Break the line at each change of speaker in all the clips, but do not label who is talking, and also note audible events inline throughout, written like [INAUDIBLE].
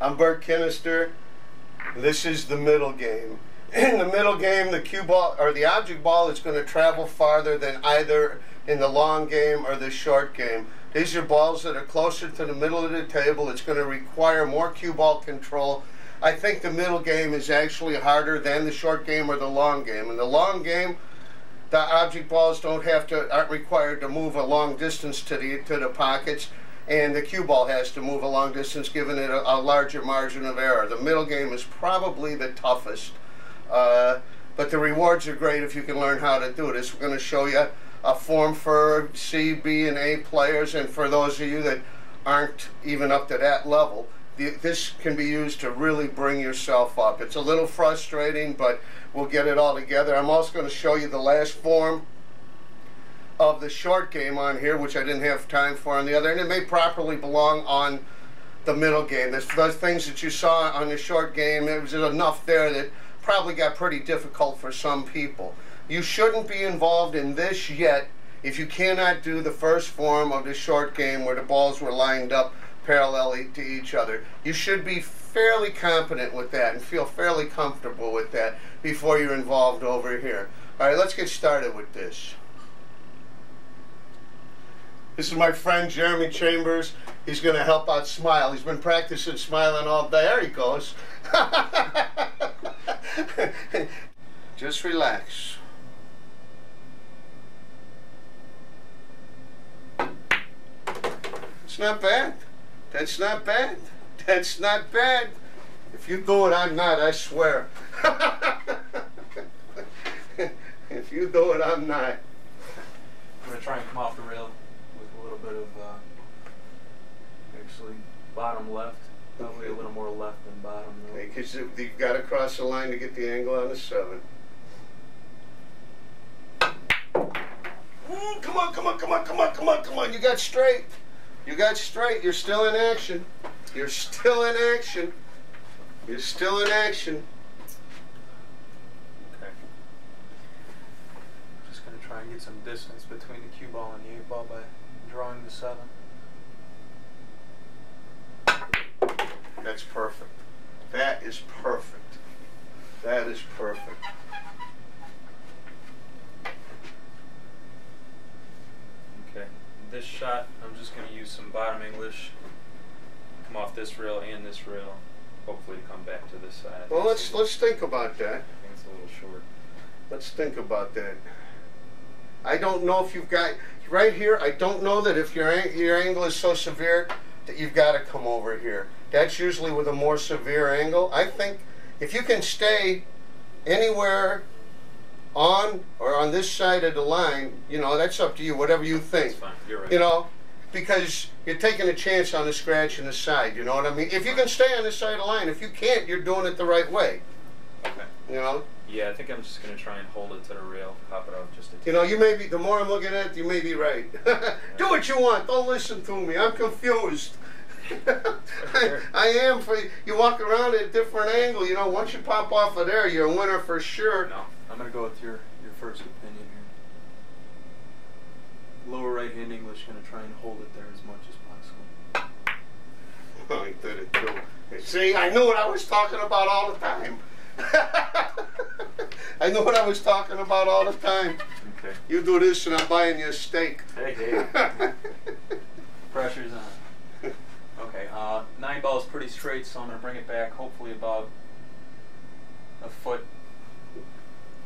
I'm Bert Kinister. This is the middle game. [CLEARS THROAT] In the middle game, the cue ball or the object ball is going to travel farther than either in the long game or the short game. These are balls that are closer to the middle of the table. It's going to require more cue ball control. I think the middle game is actually harder than the short game or the long game. In the long game, the object balls don't have to aren't required to move a long distance to the to the pockets and the cue ball has to move a long distance giving it a, a larger margin of error. The middle game is probably the toughest. Uh, but the rewards are great if you can learn how to do this. We're going to show you a form for C, B, and A players, and for those of you that aren't even up to that level, the, this can be used to really bring yourself up. It's a little frustrating, but we'll get it all together. I'm also going to show you the last form of the short game on here, which I didn't have time for on the other, and it may properly belong on the middle game. There's those things that you saw on the short game, there was enough there that probably got pretty difficult for some people. You shouldn't be involved in this yet if you cannot do the first form of the short game where the balls were lined up parallel to each other. You should be fairly competent with that and feel fairly comfortable with that before you're involved over here. All right, let's get started with this. This is my friend Jeremy Chambers. He's going to help out Smile. He's been practicing smiling all day. There he goes. [LAUGHS] Just relax. It's not bad. That's not bad. That's not bad. If you do it, I'm not, I swear. [LAUGHS] if you do it, I'm not.
I'm going to try and come off the rail little bit of, uh, actually, bottom left. Probably a little more left than bottom.
Because okay, you've got to cross the line to get the angle on the 7. Mm, come on, come on, come on, come on, come on, come on. You got straight. You got straight. You're still in action. You're still in action. You're still in action.
Okay. Just going to try and get some distance between the cue ball and the 8 ball by drawing the 7.
That's perfect. That is perfect. That is perfect.
Okay, this shot, I'm just going to use some bottom English. Come off this rail and this rail. Hopefully come back to this side.
Well, let's let's think about that. I
think it's a little short.
Let's think about that. I don't know if you've got right here. I don't know that if your your angle is so severe that you've got to come over here. That's usually with a more severe angle. I think if you can stay anywhere on or on this side of the line, you know, that's up to you, whatever you think.
That's fine. You're right.
You know, because you're taking a chance on the scratch in the side, you know what I mean? If you can stay on this side of the line, if you can't, you're doing it the right way.
Okay.
You know?
Yeah, I think I'm just going to try and hold it to the rail, pop it off just a
You know, you may be, the more I'm looking at it, you may be right. [LAUGHS] Do what you want. Don't listen to me. I'm confused. [LAUGHS] I, I, am for you walk around at a different angle. You know, once you pop off of there, you're a winner for sure.
No, I'm gonna go with your your first opinion here. Lower right hand English, gonna try and hold it there as much as possible. [LAUGHS]
He did it too. See, I knew what I was talking about all the time. I know what I was talking about all the time.
Okay.
You do this and I'm buying you a steak.
Hey, hey. [LAUGHS] Pressure's on. Okay, uh, nine ball is pretty straight, so I'm going to bring it back hopefully about a foot.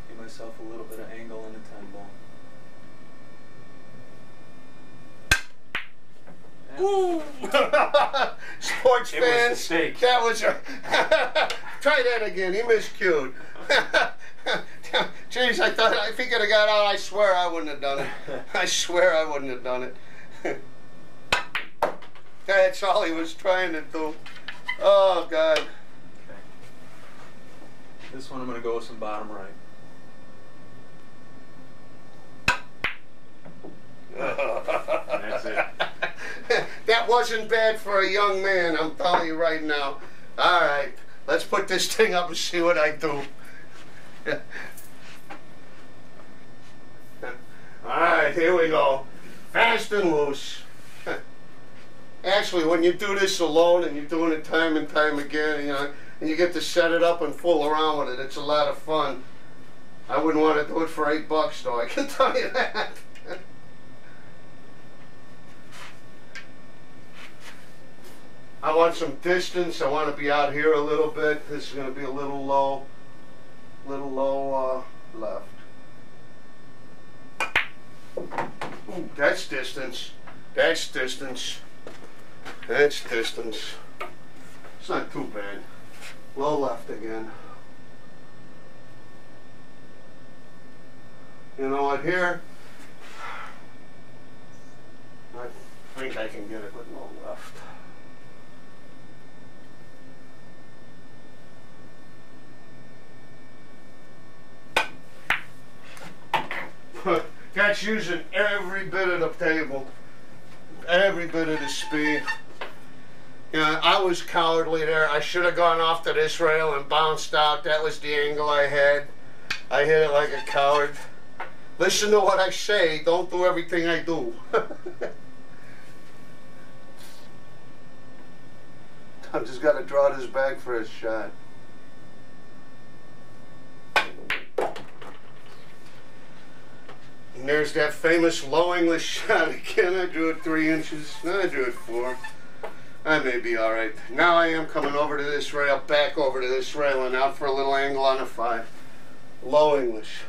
Give myself a little bit of angle in the 10 ball.
Ooh! [LAUGHS] Sports
it
fans, that was a. [LAUGHS] Try that again. He miscued. Jeez, I thought if he could have got out, I swear I wouldn't have done it. [LAUGHS] I swear I wouldn't have done it. [LAUGHS] That's all he was trying to do. Oh, God. Okay.
This one I'm going to go with some bottom right. [LAUGHS] That's it.
that wasn't bad for a young man, I'm telling you right now. All right, let's put this thing up and see what I do. All right, here we go. Fast and loose. [LAUGHS] actually, when you do this alone and you're doing it time and time again, you know, and you get to set it up and fool around with it, it's a lot of fun. I wouldn't want to do it for eight bucks, though. I can [LAUGHS] tell you that. I want some distance. I want to be out here a little bit. This is going to be a little low, little low uh, left. That's distance. That's distance. That's distance. It's not too bad. Low left again. You know what, here, I think I can get it with low left. [LAUGHS] That's using every bit of the table, every bit of the speed. Know, I was cowardly there. I should have gone off to this rail and bounced out. That was the angle I had. I hit it like a coward. Listen to what I say. Don't do everything I do. [LAUGHS] I'm just to draw this back for a shot. And there's that famous low English [LAUGHS] shot again. I drew it three inches. No, I drew it four. I may be alright. Now I am coming over to this rail, back over to this rail, and out for a little angle on a five. Low English.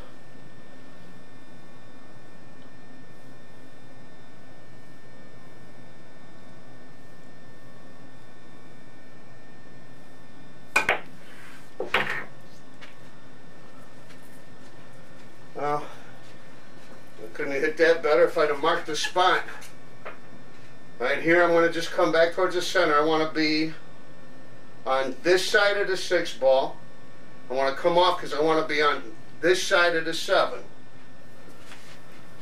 Well, I couldn't have hit that better if I'd have marked the spot. Right here, I'm going to just come back towards the center. I want to be on this side of the six ball. I want to come off because I want to be on this side of the seven.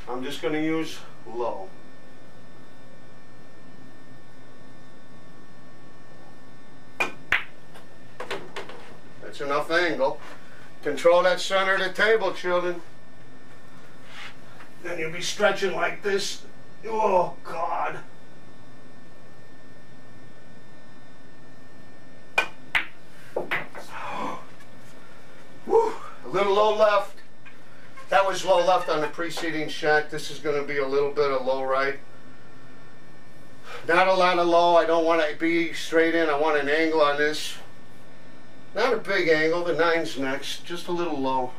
I'm just going to use low. That's enough angle. Control that center of the table, children. Then you'll be stretching like this. Oh, God. [GASPS] Woo. A little low left. That was low left on the preceding shot. This is going to be a little bit of low right. Not a lot of low. I don't want to be straight in. I want an angle on this. Not a big angle. The nine's next. Just a little low.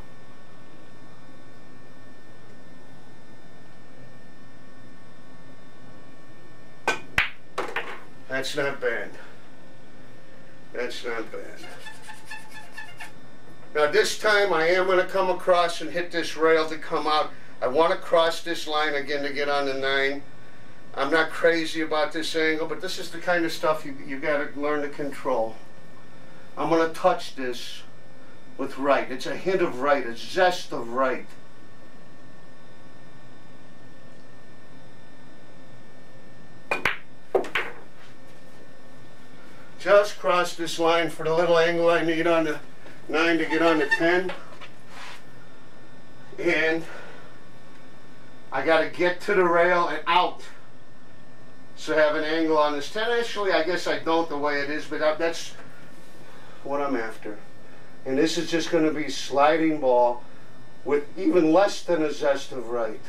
That's not bad. That's not bad. Now this time I am going to come across and hit this rail to come out. I want to cross this line again to get on the 9. I'm not crazy about this angle, but this is the kind of stuff you, you got to learn to control. I'm going to touch this with right. It's a hint of right, a zest of right. Just cross this line for the little angle I need on the 9 to get on the 10. And I got to get to the rail and out. So have an angle on this 10. Actually, I guess I don't the way it is, but that's what I'm after. And this is just going to be sliding ball with even less than a zest of right.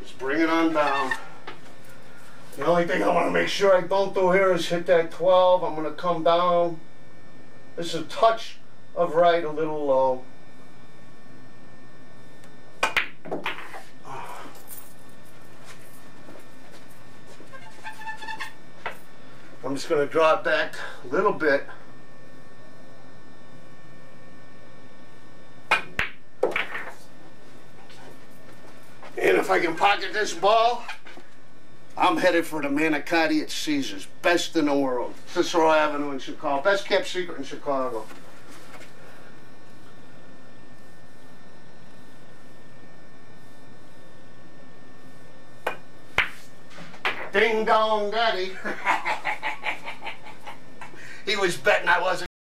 Just bring it down. The only thing I want to make sure I don't do here is hit that 12. I'm going to come down. This is a touch of right, a little low. [SIGHS] I'm just going to it back a little bit. I can pocket this ball, I'm headed for the Manicotti at Caesars. Best in the world. Cicero Avenue in Chicago. Best kept secret in Chicago. Ding dong daddy. [LAUGHS] he was betting I wasn't